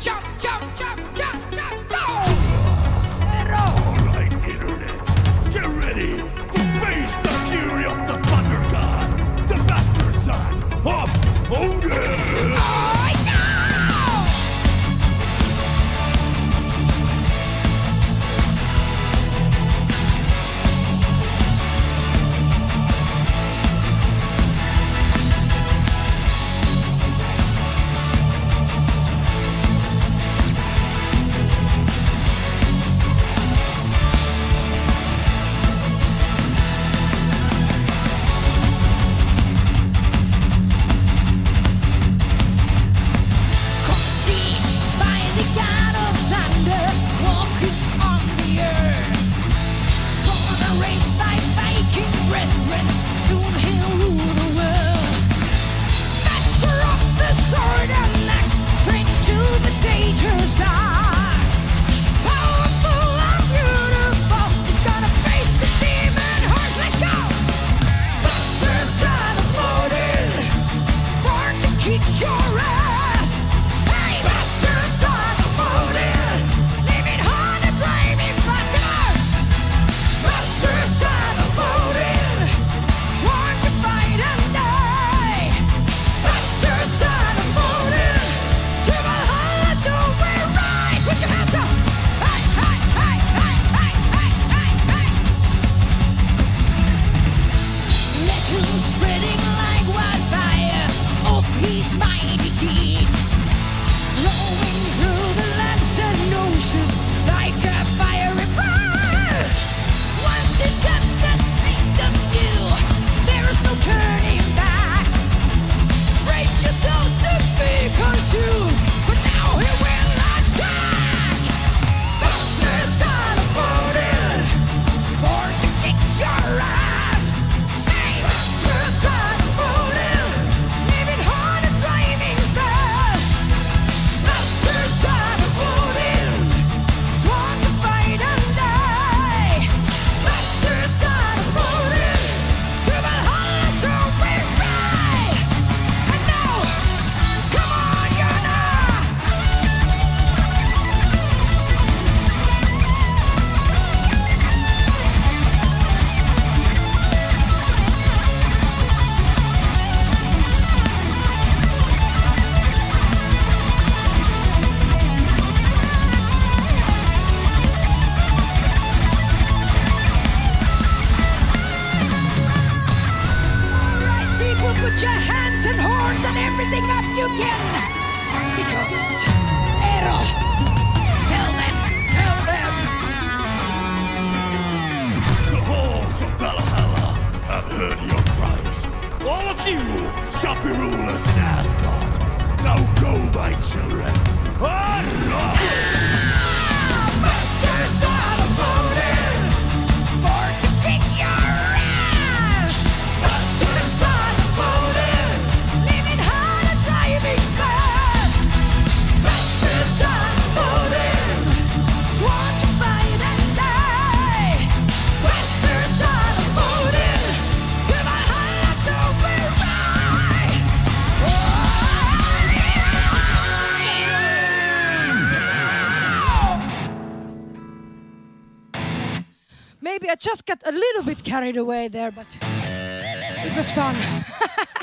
jump. Yeah! satisfied deeds. again! Because error! Tell them! Tell them! The hall for Valhalla have heard your cries. All of you shall be rulers in Asgard. Now go, my children! Maybe I just got a little bit carried away there, but it was fun.